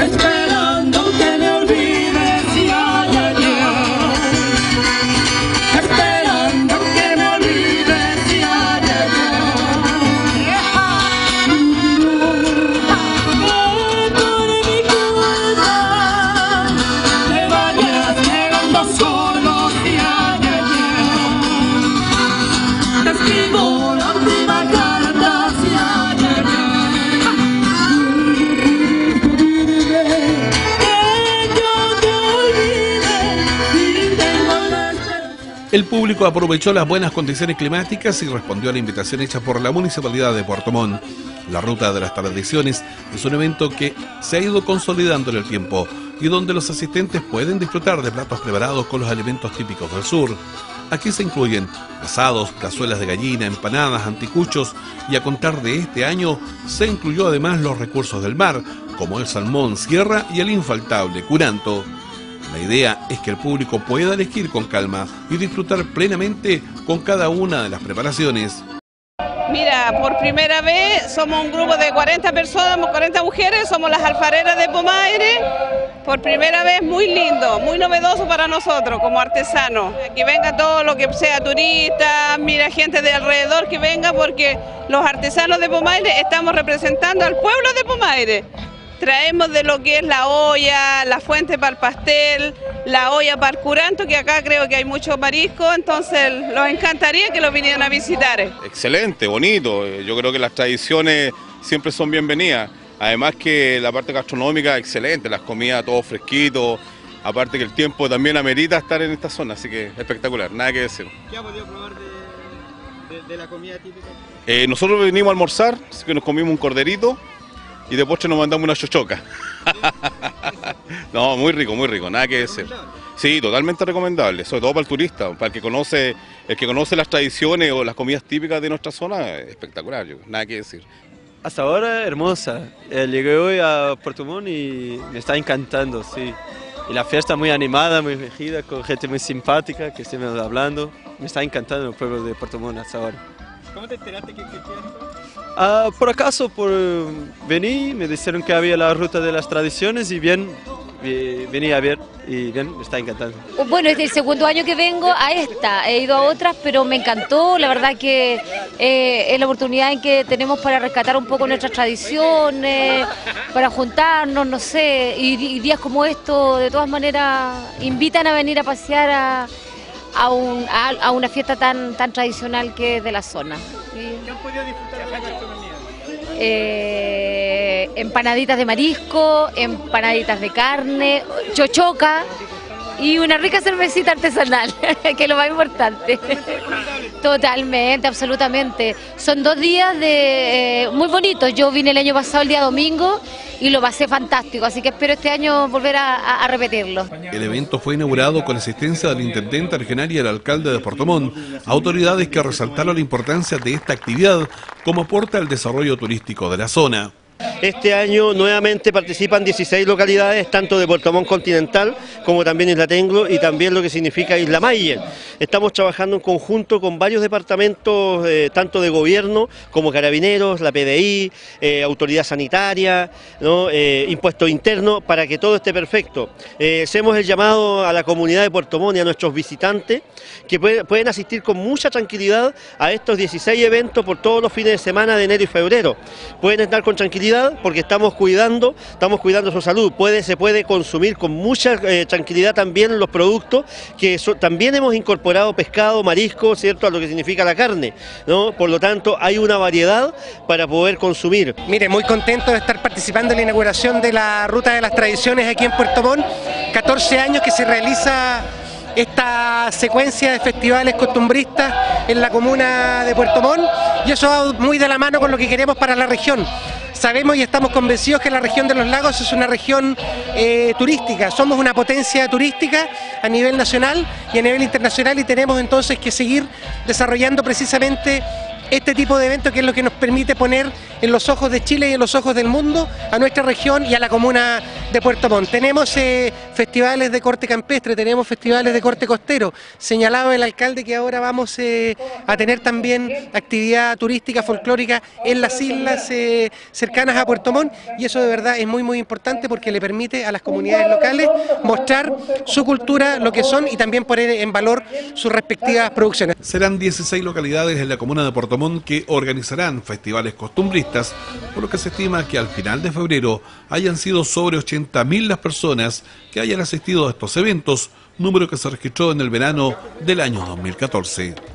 Espera. El público aprovechó las buenas condiciones climáticas y respondió a la invitación hecha por la Municipalidad de Puerto Montt. La Ruta de las Tradiciones es un evento que se ha ido consolidando en el tiempo y donde los asistentes pueden disfrutar de platos preparados con los alimentos típicos del sur. Aquí se incluyen asados, cazuelas de gallina, empanadas, anticuchos y a contar de este año se incluyó además los recursos del mar, como el salmón sierra y el infaltable curanto. La idea es que el público pueda elegir con calma y disfrutar plenamente con cada una de las preparaciones. Mira, por primera vez somos un grupo de 40 personas, 40 mujeres, somos las alfareras de Pomaire. Por primera vez muy lindo, muy novedoso para nosotros como artesanos. Que venga todo lo que sea turista, mira gente de alrededor que venga porque los artesanos de Pomaire estamos representando al pueblo de Pomaire. Traemos de lo que es la olla, la fuente para el pastel, la olla para el curanto, que acá creo que hay mucho marisco, entonces los encantaría que los vinieran a visitar. Excelente, bonito, yo creo que las tradiciones siempre son bienvenidas. Además que la parte gastronómica excelente, las comidas todo fresquito, aparte que el tiempo también amerita estar en esta zona, así que espectacular, nada que decir. ¿Qué ha podido probar de, la comida típica? Eh, nosotros venimos a almorzar, así que nos comimos un corderito, y de postre nos mandamos una chochoca. no, muy rico, muy rico, nada que decir. Sí, totalmente recomendable, sobre todo para el turista, para el que conoce, el que conoce las tradiciones o las comidas típicas de nuestra zona, espectacular, nada que decir. Hasta ahora hermosa. Eh, llegué hoy a Puerto Montt y me está encantando, sí. Y la fiesta muy animada, muy regida, con gente muy simpática que estamos hablando. Me está encantando el pueblo de Puerto Montt hasta ahora. ¿Cómo te enteraste que existía Ah, por acaso, por venir, me dijeron que había la ruta de las tradiciones y bien, vení a ver y bien, me está encantando. Bueno, es el segundo año que vengo a esta, he ido a otras, pero me encantó, la verdad que eh, es la oportunidad en que tenemos para rescatar un poco nuestras tradiciones, para juntarnos, no sé, y, días como estos, de todas maneras, invitan a venir a pasear a, a, una fiesta tan, tan tradicional que es de la zona. ¿Qué han podido disfrutar de la gastronomía? Eh, empanaditas de marisco, empanaditas de carne, chochoca y una rica cervecita artesanal, que es lo más importante. Totalmente, absolutamente. Son dos días de eh, muy bonitos. Yo vine el año pasado, el día domingo, y lo pasé fantástico, así que espero este año volver a, repetirlo. El evento fue inaugurado con asistencia del intendente regional y el alcalde de Portomón, autoridades que resaltaron la importancia de esta actividad como aporta al desarrollo turístico de la zona. Este año nuevamente participan 16 localidades, tanto de Puerto Montt continental como también Isla Tenglo y también lo que significa Isla Mayen. Estamos trabajando en conjunto con varios departamentos, eh, tanto de gobierno como carabineros, la PDI, eh, autoridad sanitaria, eh, impuesto interno, para que todo esté perfecto. hacemos el llamado a la comunidad de Puerto Montt y a nuestros visitantes que pueden asistir con mucha tranquilidad a estos 16 eventos por todos los fines de semana de enero y febrero. Pueden estar con tranquilidad porque estamos cuidando, estamos cuidando su salud. Se puede consumir con mucha eh, tranquilidad también los productos que también hemos incorporado pescado, marisco, ¿cierto? A lo que significa la carne, ¿no? Por lo tanto, hay una variedad para poder consumir. Mire, muy contento de estar participando en la inauguración de la Ruta de las Tradiciones aquí en Puerto Montt. 14 años que se realiza esta secuencia de festivales costumbristas en la comuna de Puerto Montt y eso va muy de la mano con lo que queremos para la región. Sabemos y estamos convencidos que la región de los lagos es una región eh, turística, somos una potencia turística a nivel nacional y a nivel internacional y tenemos entonces que seguir desarrollando precisamente este tipo de eventos que es lo que nos permite poner en los ojos de Chile y en los ojos del mundo a nuestra región y a la comuna de Puerto Montt. Tenemos eh, festivales de corte campestre, tenemos festivales de corte costero. Señalado el alcalde que ahora vamos eh, a tener también actividad turística folclórica en las islas eh, cercanas a Puerto Montt y eso de verdad es muy muy importante porque le permite a las comunidades locales mostrar su cultura, lo que son y también poner en valor sus respectivas producciones. Serán 16 localidades en la comuna de Puerto Montt que organizarán festivales costumbristas, por lo que se estima que al final de febrero hayan sido sobre 80.000 las personas que hayan asistido a estos eventos, número que se registró en el verano del año 2014.